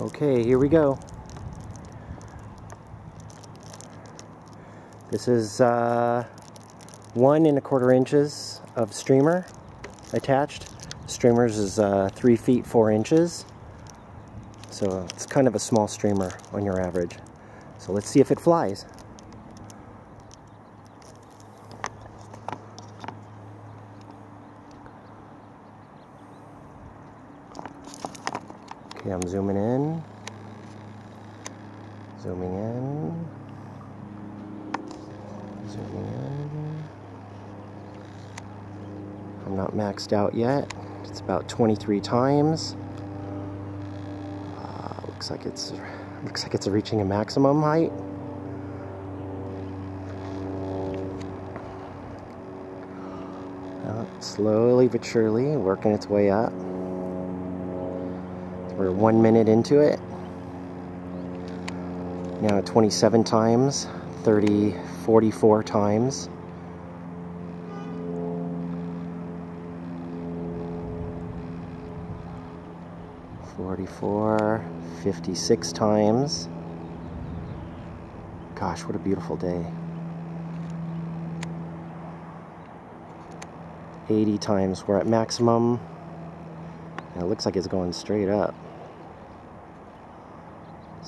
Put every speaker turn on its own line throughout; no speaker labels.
Okay, here we go. This is uh, one and a quarter inches of streamer attached. Streamers is uh, three feet four inches. So it's kind of a small streamer on your average. So let's see if it flies. Okay, I'm zooming in. Zooming in. Zooming in. I'm not maxed out yet. It's about 23 times. Uh, looks like it's looks like it's reaching a maximum height. Uh, slowly but surely working its way up. We're one minute into it. Now 27 times, 30, 44 times. Forty-four, fifty-six times. Gosh, what a beautiful day. 80 times. We're at maximum. And it looks like it's going straight up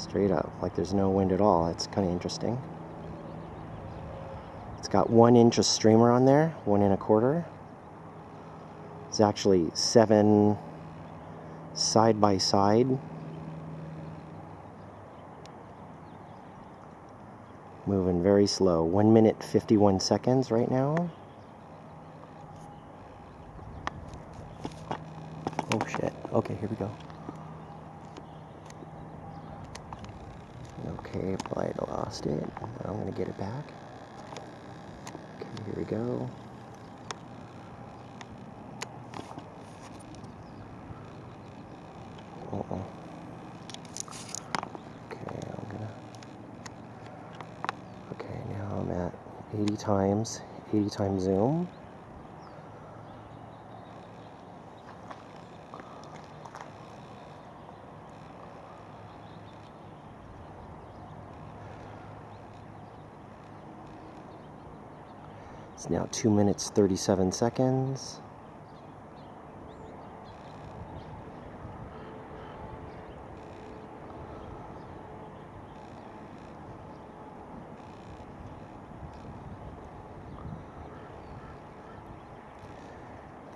straight up, like there's no wind at all. It's kind of interesting. It's got one inch of streamer on there, one and a quarter. It's actually seven side by side. Moving very slow. One minute, 51 seconds right now. Oh shit. Okay, here we go. Okay, I lost it. I'm gonna get it back. Okay, here we go. Uh oh. Okay, I'm gonna. Okay, now I'm at 80 times, 80 times zoom. It's now 2 minutes 37 seconds.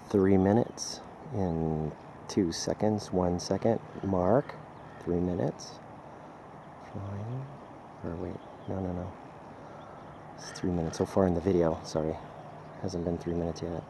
Three minutes in two seconds, one second mark, three minutes. Flying, or wait, no, no, no. It's three minutes so far in the video. Sorry. Hasn't been three minutes yet.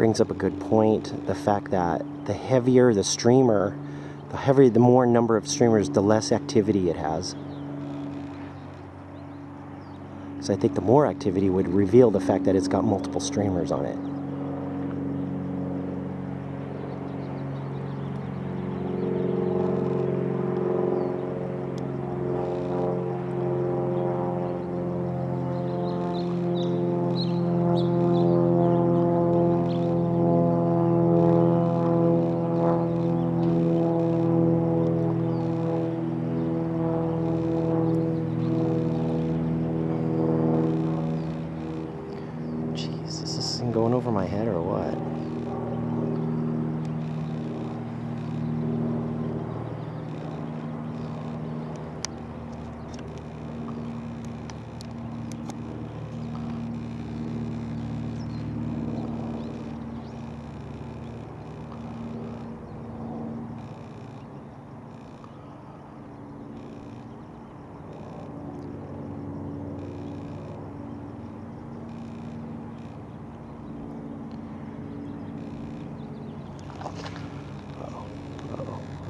Brings up a good point. The fact that the heavier the streamer, the heavier, the more number of streamers, the less activity it has. So I think the more activity would reveal the fact that it's got multiple streamers on it. Over my head or what?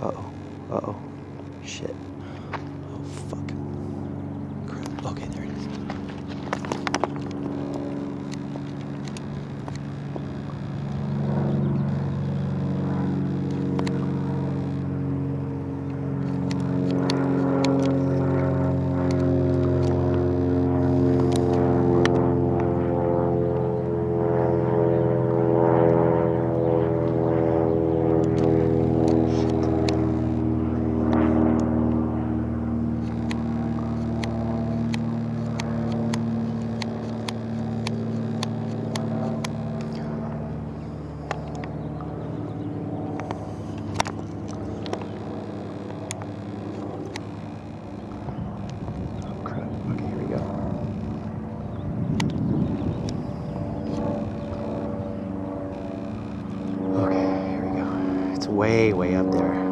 Uh-oh. Uh-oh. Shit. Way, way up there.